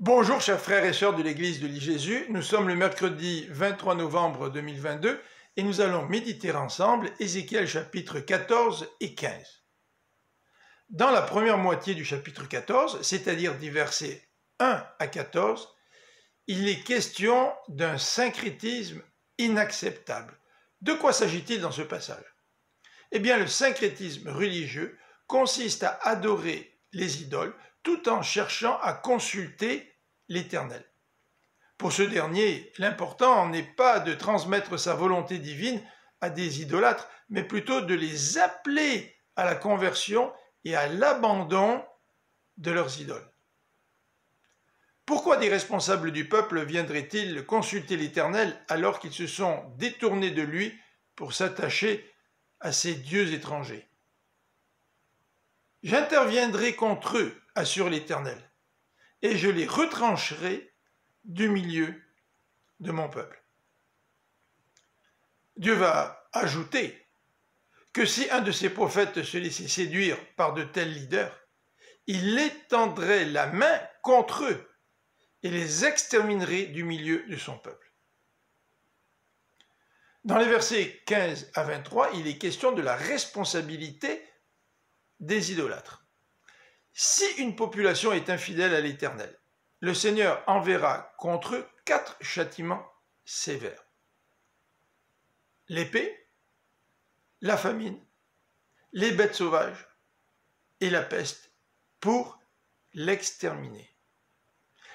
Bonjour chers frères et sœurs de l'église de l'I-Jésus, nous sommes le mercredi 23 novembre 2022 et nous allons méditer ensemble Ézéchiel chapitre 14 et 15. Dans la première moitié du chapitre 14, c'est-à-dire des versets 1 à 14, il est question d'un syncrétisme inacceptable. De quoi s'agit-il dans ce passage? Eh bien, le syncrétisme religieux consiste à adorer les idoles tout en cherchant à consulter l'Éternel. Pour ce dernier, l'important n'est pas de transmettre sa volonté divine à des idolâtres, mais plutôt de les appeler à la conversion et à l'abandon de leurs idoles. Pourquoi des responsables du peuple viendraient-ils consulter l'Éternel alors qu'ils se sont détournés de lui pour s'attacher à ces dieux étrangers? J'interviendrai contre eux, assure l'Éternel, et je les retrancherai du milieu de mon peuple. Dieu va ajouter que si un de ses prophètes se laissait séduire par de tels leaders, il étendrait la main contre eux et les exterminerait du milieu de son peuple. Dans les versets 15 à 23, il est question de la responsabilité des idolâtres. Si une population est infidèle à l'Éternel, le Seigneur enverra contre eux quatre châtiments sévères. L'épée, la famine, les bêtes sauvages et la peste pour l'exterminer.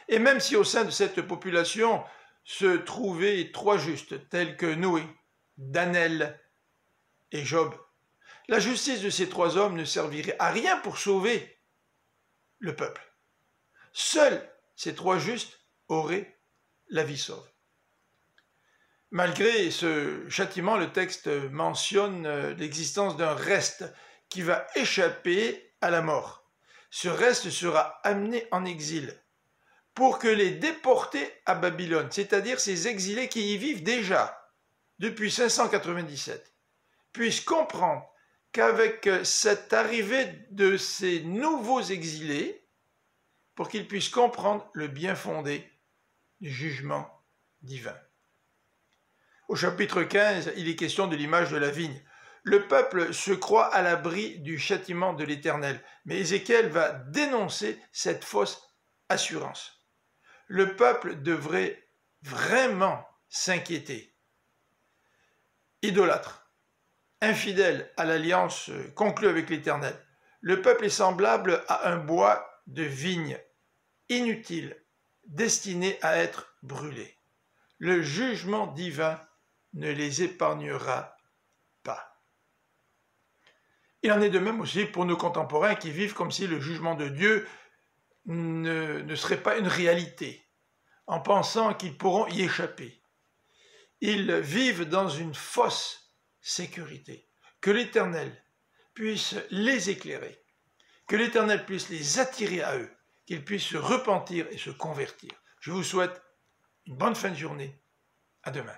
Et même si au sein de cette population se trouvaient trois justes tels que Noé, Danel et Job, la justice de ces trois hommes ne servirait à rien pour sauver le peuple. Seuls ces trois justes auraient la vie sauve. Malgré ce châtiment, le texte mentionne euh, l'existence d'un reste qui va échapper à la mort. Ce reste sera amené en exil pour que les déportés à Babylone, c'est-à-dire ces exilés qui y vivent déjà depuis 597, puissent comprendre qu'avec cette arrivée de ces nouveaux exilés, pour qu'ils puissent comprendre le bien fondé du jugement divin. Au chapitre 15, il est question de l'image de la vigne. Le peuple se croit à l'abri du châtiment de l'Éternel, mais Ézéchiel va dénoncer cette fausse assurance. Le peuple devrait vraiment s'inquiéter. Idolâtre, infidèle à l'alliance conclue avec l'Éternel, le peuple est semblable à un bois de vignes inutiles destinées à être brûlées. Le jugement divin ne les épargnera pas. Il en est de même aussi pour nos contemporains qui vivent comme si le jugement de Dieu ne, serait pas une réalité, en pensant qu'ils pourront y échapper. Ils vivent dans une fausse sécurité. Que l'Éternel puisse les éclairer que l'Éternel puisse les attirer à eux, qu'ils puissent se repentir et se convertir. Je vous souhaite une bonne fin de journée. À demain.